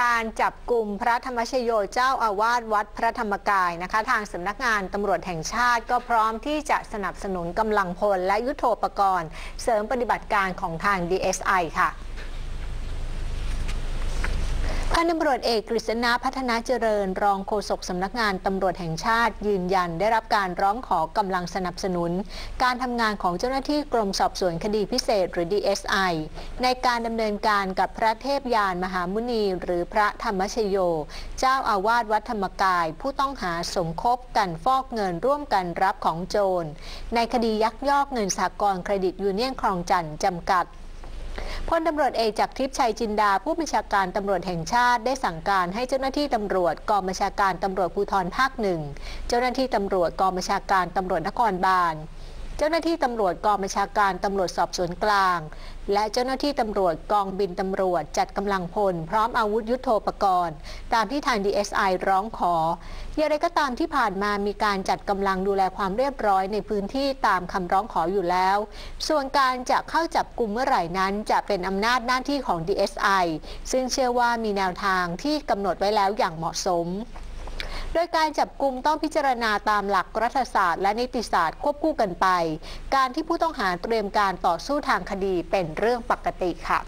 การจับกลุ่มพระธรรมชโยเจ้าอาวาสวัดพระธรรมกายนะคะ ทางสำนักงานตำรวจแห่งชาติก็พร้อมที่จะสนับสนุนกำลังพลและยุทโธปกรณ์ เสริมปฏิบัติการของทาง DSI ค่ะ พันตำรวจเอกกฤษณะพัฒนาเจริญ รองโฆษกสำนักงานตำรวจแห่งชาติ ยืนยันได้รับการร้องขอกำลังสนับสนุน การทำงานของเจ้าหน้าที่กรมสอบสวนคดีพิเศษหรือ DSI ในการดำเนินการกับพระเทพยานมหามุนี หรือพระธัมมชโย เจ้าอาวาสวัดธรรมกาย ผู้ต้องหาสมคบกันฟอกเงินร่วมกันรับของโจร ในคดียักยอกเงินสหกรณ์เครดิตยูเนียนคลองจั่นจำกัด พลตำรวจเอกจักรทิพย์ชัยจินดาผู้บัญชาการตำรวจแห่งชาติได้สั่งการให้เจ้าหน้าที่ตำรวจกองบัญชาการตำรวจภูธรภาคหนึ่ง เจ้าหน้าที่ตำรวจกองบัญชาการตำรวจนครบาล เจ้าหน้าที่ตำรวจกองบัญชาการตำรวจสอบสวนกลาง และเจ้าหน้าที่ตำรวจกองบินตำรวจจัดกำลังพล พร้อมอาวุธยุโทโธปกรณ์ ตามที่ทาง DSI ร้องขอ อย่างไรก็ตามที่ผ่านมามีการจัดกำลังดูแลความเรียบร้อยในพื้นที่ตามคำร้องขออยู่แล้ว ส่วนการจะเข้าจับกลุ่มเมื่อไหร่นั้น จะเป็นอำนาจหน้าที่ของ DSI ซึ่งเชื่อว่ามีแนวทางที่กำหนดไว้แล้วอย่างเหมาะสม โดยการจับกลุ่มต้องพิจารณาตามหลักรัฐศาสตร์และนิติศาสตร์ควบคู่กันไป การที่ผู้ต้องหาเตรียมการต่อสู้ทางคดีเป็นเรื่องปกติค่ะ